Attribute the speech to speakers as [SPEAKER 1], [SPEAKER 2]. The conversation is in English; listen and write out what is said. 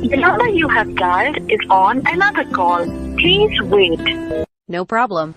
[SPEAKER 1] The number you have dialed is on another call. Please wait.
[SPEAKER 2] No problem.